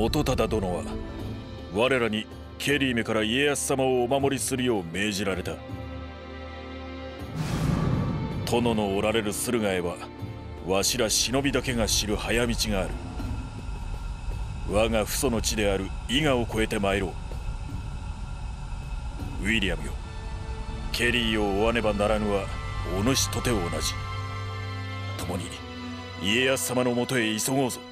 元忠殿は我らにケリーメから家康様をお守りするよう命じられた。殿のおられる駿河へはわしら忍びだけが知る早道がある。我が父祖の地である伊賀を越えて参ろう。ウィリアムよケリーを追わねばならぬはお主とて同じ。共に家康様のもとへ急ごうぞ。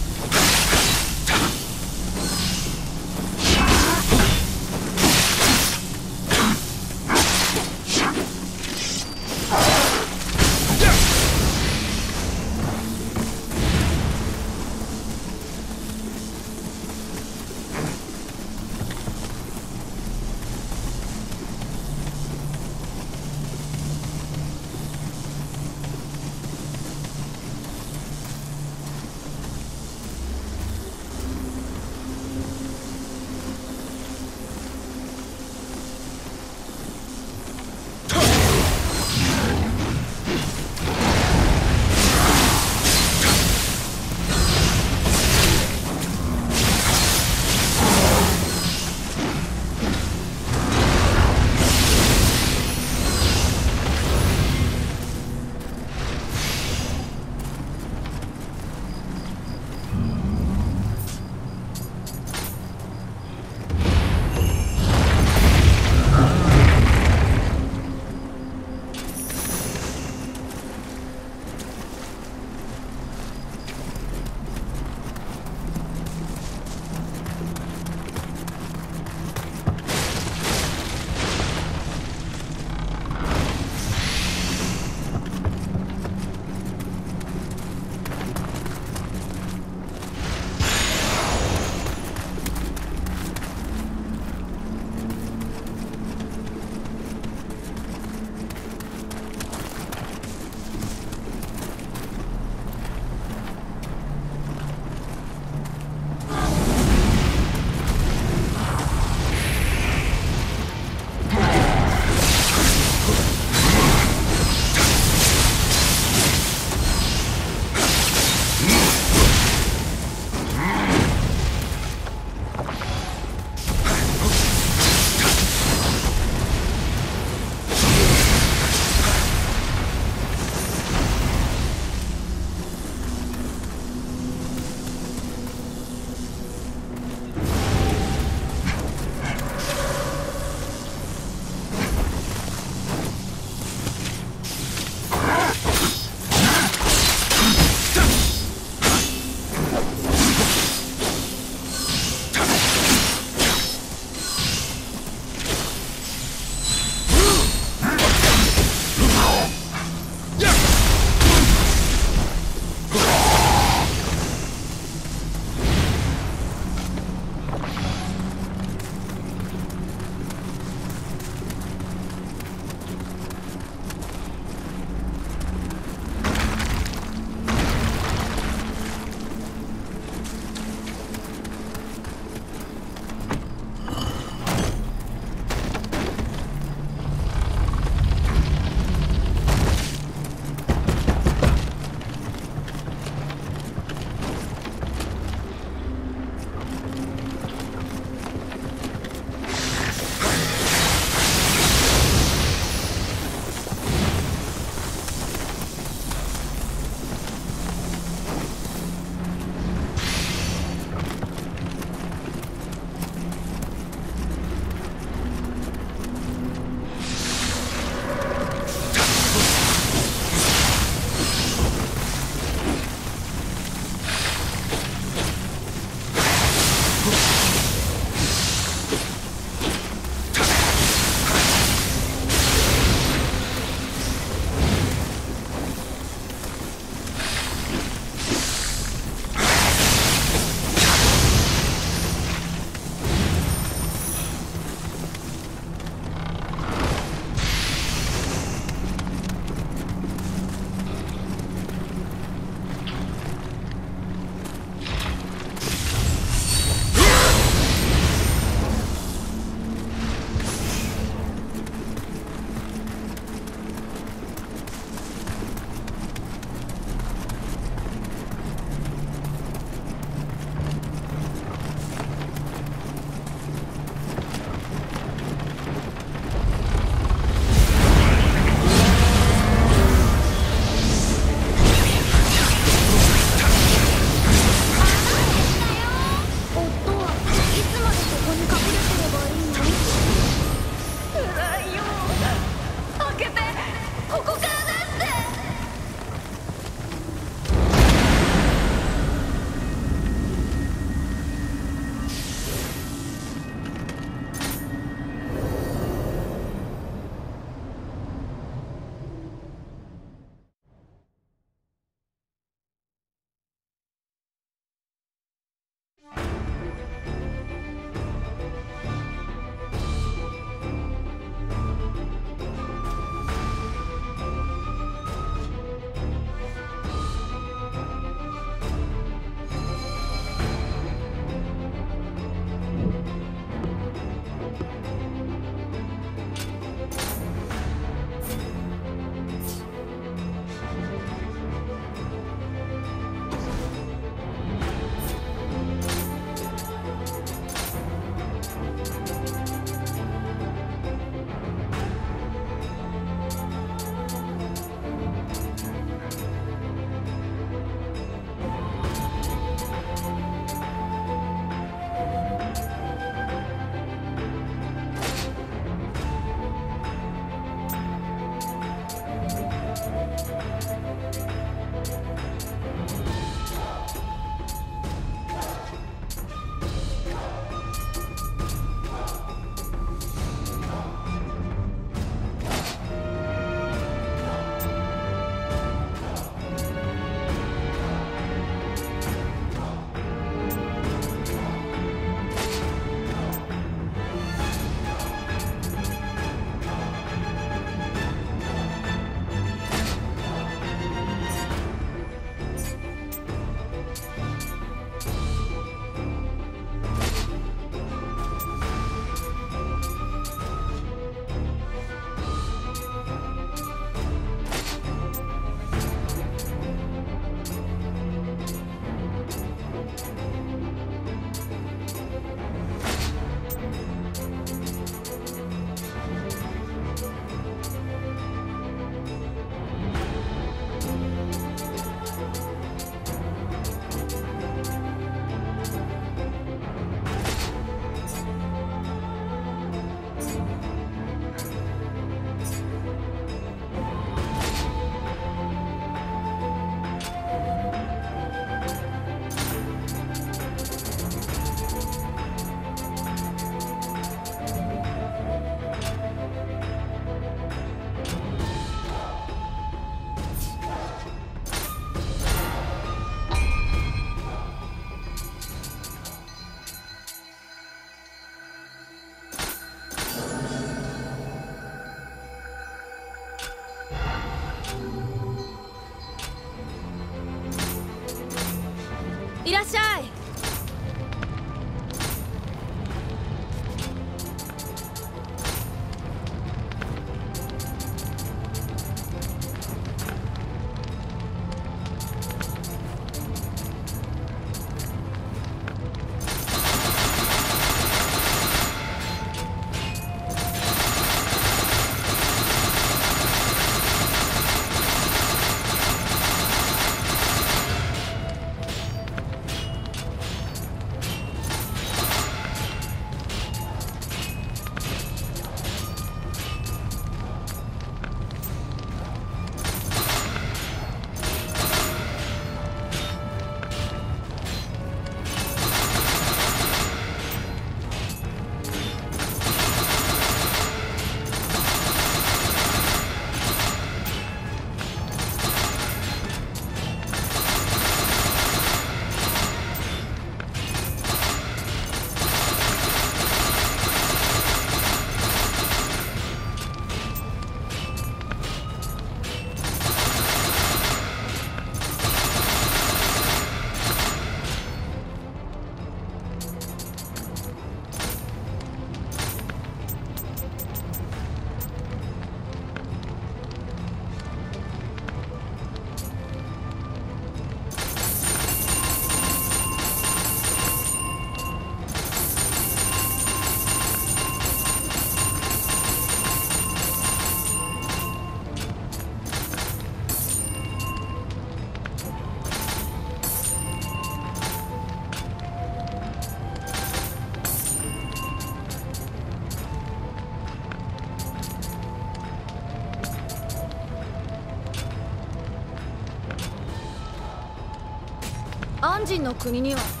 人の国には